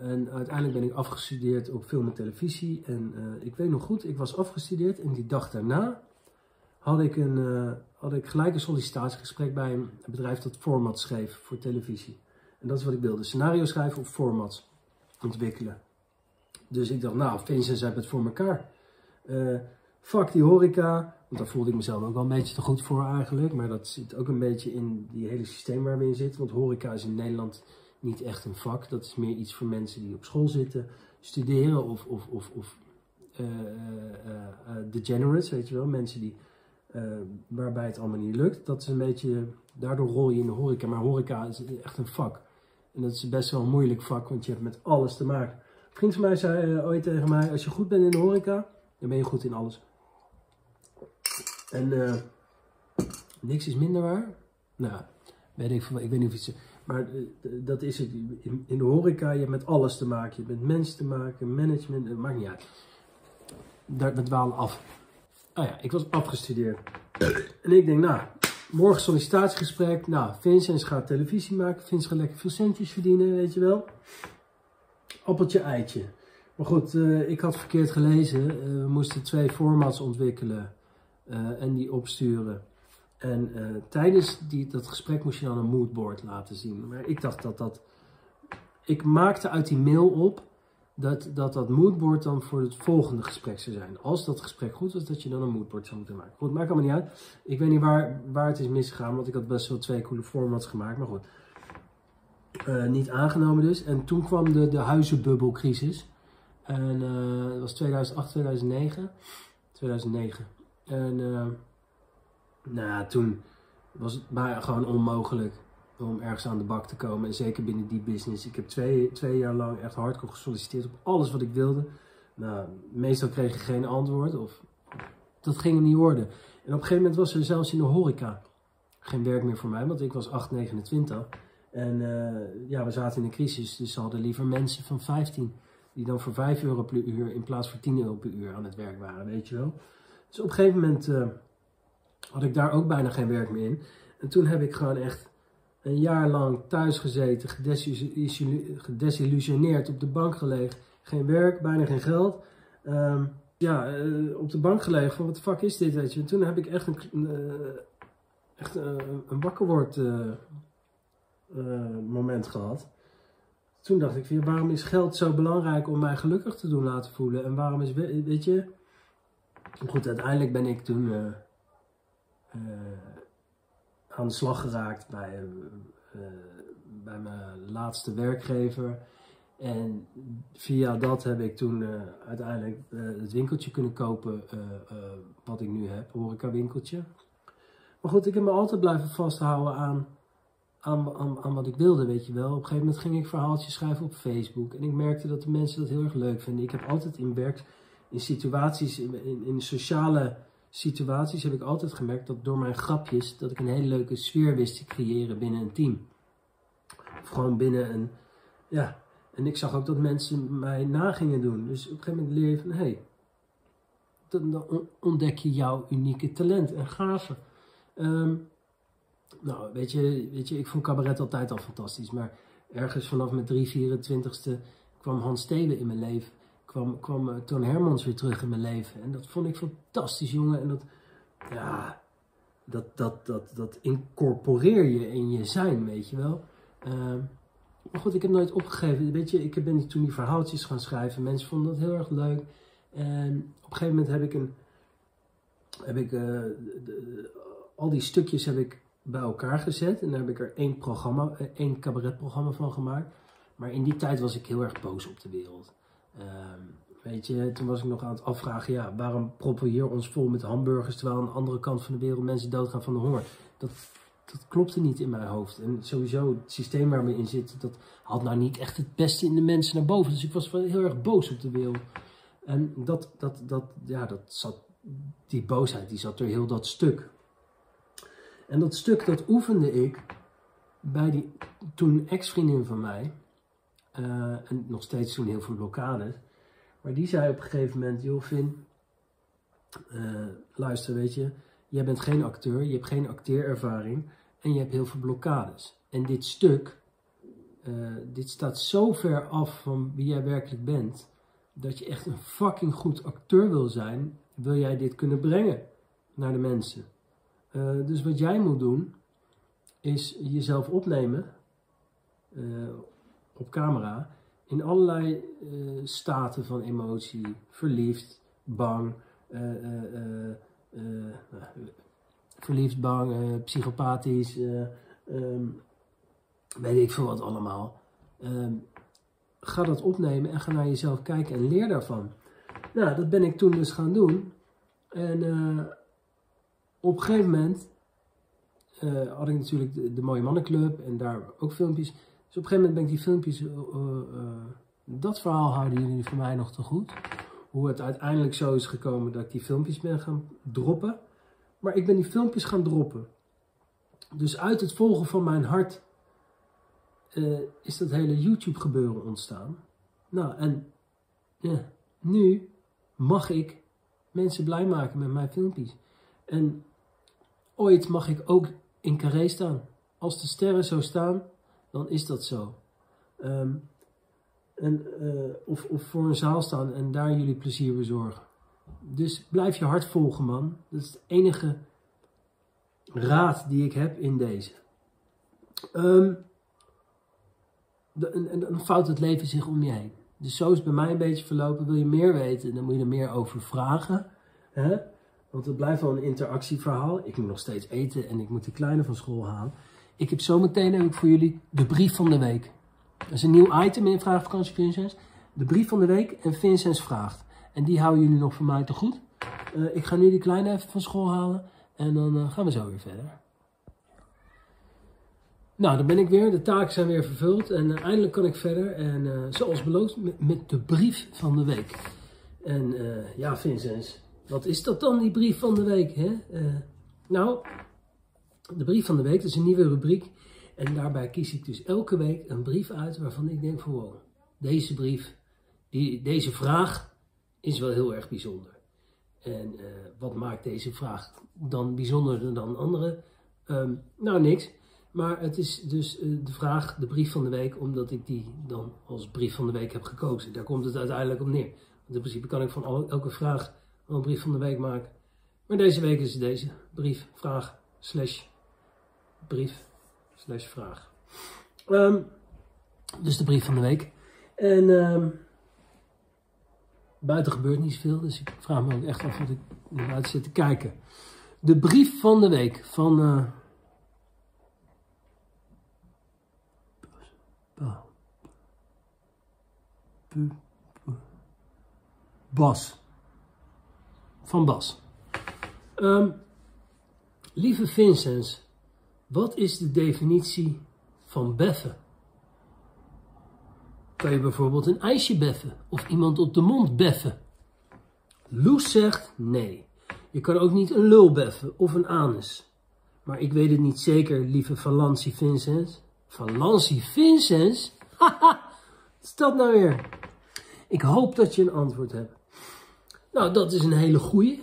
en uiteindelijk ben ik afgestudeerd op film en televisie. En ik weet nog goed, ik was afgestudeerd en die dag daarna had ik, een, had ik gelijk een sollicitatiegesprek bij een bedrijf dat formats schreef voor televisie. En dat is wat ik wilde, scenario schrijven of formats ontwikkelen. Dus ik dacht, nou, Vincent hebben het voor elkaar fuck die horeca. Want daar voelde ik mezelf ook wel een beetje te goed voor eigenlijk. Maar dat zit ook een beetje in die hele systeem waar we in zitten. Want horeca is in Nederland niet echt een vak. Dat is meer iets voor mensen die op school zitten, studeren of, of, of, of uh, uh, degenerates, weet je wel. Mensen die waarbij het allemaal niet lukt. Dat is een beetje, daardoor rol je in de horeca. Maar horeca is echt een vak. En dat is best wel een moeilijk vak, want je hebt met alles te maken. Een vriend van mij zei ooit tegen mij, als je goed bent in de horeca, dan ben je goed in alles. En uh, niks is minder waar. Nou, weet ik, ik weet niet of iets. Maar uh, dat is het. In, de horeca, je hebt met alles te maken. Je hebt met mensen te maken, management, het maakt niet uit. Daar, we dwalen af. Oh ja, ik was afgestudeerd. En ik denk, nou, morgen sollicitatiegesprek. Nou, Vincent gaat televisie maken. Vincent gaat lekker veel centjes verdienen, weet je wel. Appeltje, eitje. Maar goed, uh, ik had verkeerd gelezen. we moesten twee formats ontwikkelen. Uh, en die opsturen. En uh, tijdens die, dat gesprek moest je dan een moodboard laten zien. Maar ik dacht dat dat. Ik maakte uit die mail op dat dat, dat moodboard dan voor het volgende gesprek zou zijn. Als dat gesprek goed was, dat je dan een moodboard zou moeten maken. Goed, maakt allemaal niet uit. Ik weet niet waar, waar het is misgegaan, want ik had best wel twee coole formats gemaakt. Maar goed. Uh, niet aangenomen dus. En toen kwam de, de huizenbubbelcrisis. En dat was 2008, 2009. 2009. En uh, nou, toen was het maar gewoon onmogelijk om ergens aan de bak te komen. En zeker binnen die business. Ik heb twee, twee jaar lang echt hardcore gesolliciteerd op alles wat ik wilde. Nou, meestal kreeg ik geen antwoord of dat ging niet worden. En op een gegeven moment was er zelfs in de horeca geen werk meer voor mij, want ik was 8, 29. En uh, ja, we zaten in een crisis, dus ze hadden liever mensen van 15 die dan voor 5 euro per uur in plaats van 10 euro per uur aan het werk waren, weet je wel. Dus op een gegeven moment uh, had ik daar ook bijna geen werk meer in. En toen heb ik gewoon echt een jaar lang thuis gezeten, gedesillusioneerd, op de bank gelegen. Geen werk, bijna geen geld. Um, ja, uh, op de bank gelegen van wat de fuck is dit, weet je. En toen heb ik echt een, uh, echt, een wakkerword moment gehad. Toen dacht ik waarom is geld zo belangrijk om mij gelukkig te doen laten voelen? En waarom is, weet je, Goed, uiteindelijk ben ik toen uh, uh, aan de slag geraakt bij, uh, bij mijn laatste werkgever. En via dat heb ik toen uiteindelijk het winkeltje kunnen kopen wat ik nu heb, horeca winkeltje. Maar goed, ik heb me altijd blijven vasthouden aan, aan, aan, aan, wat ik wilde, weet je wel. Op een gegeven moment ging ik verhaaltjes schrijven op Facebook. En ik merkte dat de mensen dat heel erg leuk vinden. Ik heb altijd in werk in situaties, in, in, sociale situaties heb ik altijd gemerkt dat door mijn grapjes, dat ik een hele leuke sfeer wist te creëren binnen een team. Of gewoon binnen een, ja. En ik zag ook dat mensen mij na gingen doen. Dus op een gegeven moment leer je van, hé, hey, dan, ontdek je jouw unieke talent en gave. Um, nou, weet je, weet je, ik vond cabaret altijd al fantastisch, maar ergens vanaf mijn 3, 24ste kwam Hans Stelen in mijn leven kwam, kwam uh, Toon Hermans weer terug in mijn leven. En dat vond ik fantastisch, jongen. En dat, ja, dat, dat, dat, dat incorporeer je in je zijn, weet je wel. Uh, maar goed, ik heb nooit opgegeven. Weet je, ik ben toen die verhaaltjes gaan schrijven. Mensen vonden dat heel erg leuk. En op een gegeven moment heb ik een. Heb ik, de, al die stukjes heb ik bij elkaar gezet. En daar heb ik er één programma, eh, één cabaretprogramma van gemaakt. Maar in die tijd was ik heel erg boos op de wereld. Ehm, weet je, toen was ik nog aan het afvragen, ja, waarom proppen we hier ons vol met hamburgers, terwijl aan de andere kant van de wereld mensen doodgaan van de honger? Dat, dat klopte niet in mijn hoofd. En sowieso, het systeem waar we in zitten, dat had nou niet echt het beste in de mensen naar boven. Dus ik was wel heel erg boos op de wereld. En dat, dat, dat, ja, dat zat, die boosheid, die zat er heel dat stuk. En dat stuk, dat oefende ik bij die toen ex-vriendin van mij. Uh, en nog steeds toen heel veel blokkades. Maar die zei op een gegeven moment, joh Finn, uh, luister weet je, jij bent geen acteur, je hebt geen acteerervaring en je hebt heel veel blokkades. En dit stuk, uh, dit staat zo ver af van wie jij werkelijk bent, dat je echt een fucking goed acteur wil zijn, wil jij dit kunnen brengen naar de mensen. dus wat jij moet doen, is jezelf opnemen op camera in allerlei uh, staten van emotie, verliefd, bang, uh, verliefd, bang, psychopathisch, um, weet ik veel wat allemaal. Um, ga dat opnemen en ga naar jezelf kijken en leer daarvan. Nou, dat ben ik toen dus gaan doen. En op een gegeven moment had ik natuurlijk de, de, Mooie Mannenclub en daar ook filmpjes. Dus op een gegeven moment ben ik die filmpjes, uh, dat verhaal houden jullie voor mij nog te goed. Hoe het uiteindelijk zo is gekomen dat ik die filmpjes ben gaan droppen. Maar ik ben die filmpjes gaan droppen. Dus uit het volgen van mijn hart is dat hele YouTube gebeuren ontstaan. Nou, en ja, nu mag ik mensen blij maken met mijn filmpjes. En ooit mag ik ook in Carré staan. Als de sterren zo staan, dan is dat zo. Ehm, en, uh, of, of voor een zaal staan en daar jullie plezier bezorgen. Dus blijf je hart volgen, man. Dat is de enige raad die ik heb in deze. Um, en, dan fout het leven zich om je heen. Dus zo is het bij mij een beetje verlopen. Wil je meer weten, dan moet je er meer over vragen. Hè? Want het blijft wel een interactieverhaal. Ik moet nog steeds eten en ik moet de kleine van school halen. Ik heb zometeen heb ik voor jullie de brief van de week. Dat is een nieuw item in Vraagvakantie Vincent. De brief van de week en Vincent vraagt. En die houden jullie nog van mij te goed. Uh, ik ga nu die kleine even van school halen. En dan uh, gaan we zo weer verder. Nou, dan ben ik weer. De taken zijn weer vervuld. En uh, eindelijk kan ik verder. En zoals beloofd met, de brief van de week. En ja, Vincent. Wat is dat dan, die brief van de week? Hè? Nou, de brief van de week is een nieuwe rubriek. En daarbij kies ik dus elke week een brief uit waarvan ik denk van wow, deze brief, die, deze vraag is wel heel erg bijzonder. En uh, wat maakt deze vraag dan bijzonderder dan andere? Um, nou, niks. Maar het is dus uh, de vraag, de brief van de week, omdat ik die dan als brief van de week heb gekozen. Daar komt het uiteindelijk op neer. Want in principe kan ik van elke vraag een brief van de week maken. Maar deze week is deze. Brief, vraag, slash, brief, slash, vraag. Um, dus de brief van de week. En um, buiten gebeurt niet zoveel, dus ik vraag me ook echt af wat ik buiten zit te kijken. De brief van de week van... Uh, Bas van Bas. Um, lieve Vincent, wat is de definitie van beffen? Kan je bijvoorbeeld een ijsje beffen of iemand op de mond beffen? Loes zegt nee. Je kan ook niet een lul beffen of een anus. Maar ik weet het niet zeker, lieve Valantie Vincent. Valantie Vincent? *laughs* Haha, wat is dat nou weer? Ik hoop dat je een antwoord hebt. Nou, dat is een hele goede.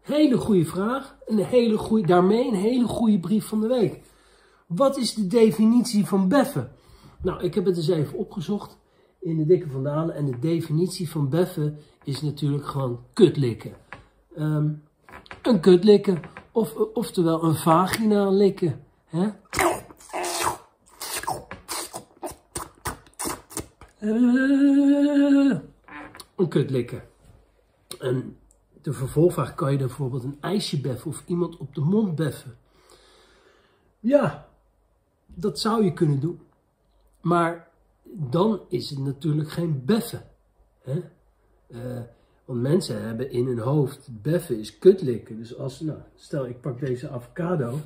Hele goede vraag. Een hele goede, daarmee een hele goede brief van de week. Wat is de definitie van beffen? Nou, ik heb het eens even opgezocht in de dikke vandalen. En de definitie van beffen is natuurlijk gewoon kutlikken. Um, een kutlikken. Of, oftewel een vagina likken. Hè? Uh, een kutlikken. En de vervolgvraag, kan je bijvoorbeeld een ijsje beffen of iemand op de mond beffen? Ja, dat zou je kunnen doen. Maar dan is het natuurlijk geen beffen. Hè? Uh, want mensen hebben in hun hoofd, beffen is kutlikken. Dus als, nou, stel ik pak deze avocado.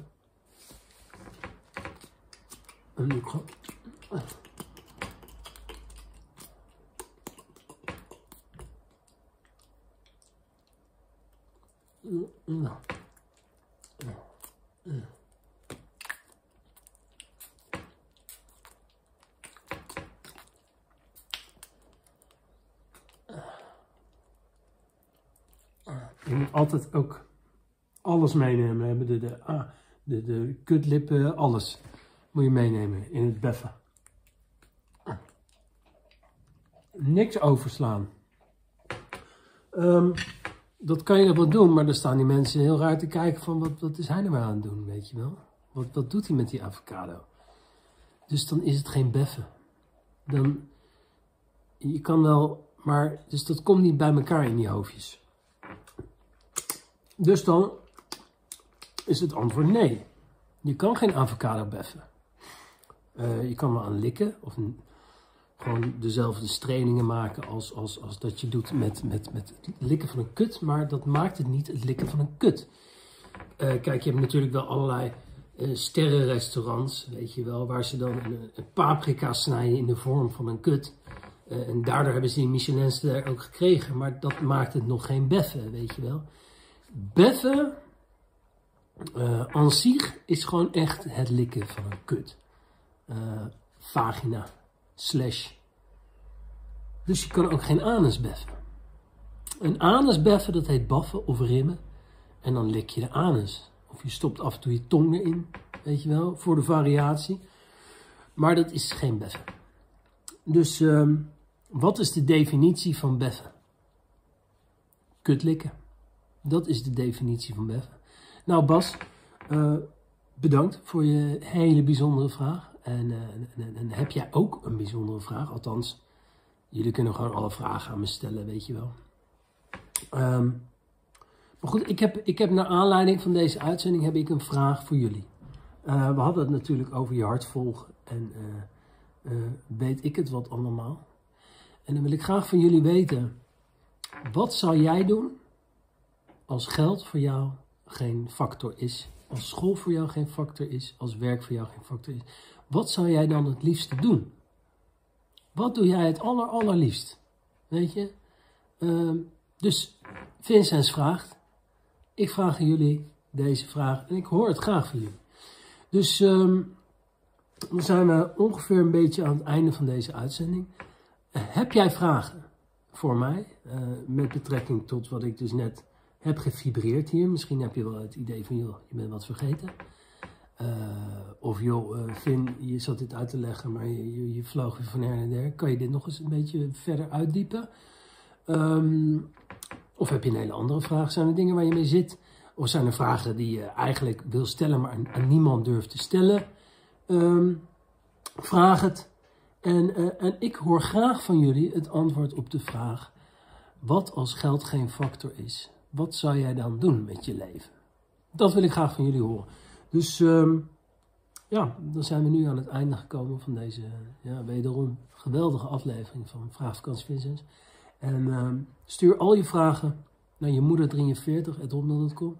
Moet altijd ook alles meenemen. Hebben de, de, ah, de, de kutlippen, alles moet je meenemen in het beffen. Niks overslaan. Um, dat kan je wel doen, maar dan staan die mensen heel raar te kijken van wat, wat is hij nou aan het doen, weet je wel? Wat, wat doet hij met die avocado? Dus dan is het geen beffen. Dan, je kan wel, maar, dus dat komt niet bij elkaar in die hoofdjes. Dus dan is het antwoord nee. Je kan geen avocado beffen. Uh, je kan wel aan likken of gewoon dezelfde strelingen maken als, als, als dat je doet met, met, met het likken van een kut. Maar dat maakt het niet het likken van een kut. kijk, je hebt natuurlijk wel allerlei uh, sterrenrestaurants, weet je wel, waar ze dan een, een, paprika snijden in de vorm van een kut. en daardoor hebben ze die Michelinster ook gekregen. Maar dat maakt het nog geen beffen, weet je wel. Beffen, uh, aan zich, is gewoon echt het likken van een kut. vagina, slash. Dus je kan ook geen anus beffen. Een anus beffen, dat heet baffen of rimmen. En dan lik je de anus. Of je stopt af en toe je tong erin, weet je wel, voor de variatie. Maar dat is geen beffen. Dus um, wat is de definitie van beffen? Kutlikken. Dat is de definitie van beffen. Nou Bas, uh, bedankt voor je hele bijzondere vraag. En, uh, en, en, heb jij ook een bijzondere vraag? Althans, jullie kunnen gewoon alle vragen aan me stellen, weet je wel. Um, maar goed, ik heb, ik heb naar aanleiding van deze uitzending heb ik een vraag voor jullie. Uh, we hadden het natuurlijk over je hart volgen en weet ik het wat allemaal. En dan wil ik graag van jullie weten, wat zou jij doen als geld voor jou geen factor is? Als school voor jou geen factor is, als werk voor jou geen factor is. Wat zou jij dan het liefste doen? Wat doe jij het aller, allerliefst? Weet je? Uh, dus Vincent vraagt, ik vraag jullie deze vraag en ik hoor het graag van jullie. Dus um, dan zijn we ongeveer een beetje aan het einde van deze uitzending. Heb jij vragen voor mij uh, met betrekking tot wat ik dus net heb gefibreerd hier? Misschien heb je wel het idee van, joh, je bent wat vergeten. Uh, of joh, Finn, je zat dit uit te leggen, maar je, je, vloog weer van her en der. Kan je dit nog eens een beetje verder uitdiepen? Um, of heb je een hele andere vraag? Zijn er dingen waar je mee zit? Of zijn er vragen die je eigenlijk wil stellen, maar aan, niemand durft te stellen? Um, vraag het. En, uh, en ik hoor graag van jullie het antwoord op de vraag: wat als geld geen factor is? Wat zou jij dan doen met je leven? Dat wil ik graag van jullie horen. Dus um, ja, dan zijn we nu aan het einde gekomen van deze ja, wederom geweldige aflevering van Vraagvakantie Vincent. En uh, stuur al je vragen naar je moeder43.com.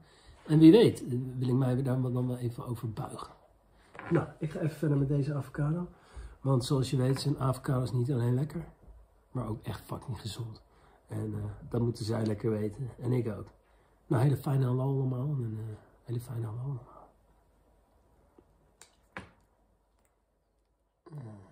En wie weet, wil ik mij daar dan wel even over buigen. Nou, ik ga even verder met deze avocado. Want zoals je weet zijn avocados niet alleen lekker, maar ook echt fucking gezond. En eh, dat moeten zij lekker weten. En ik ook. Nou, hele fijne hallo allemaal. En, eh, hele fijne hallo allemaal. Eh.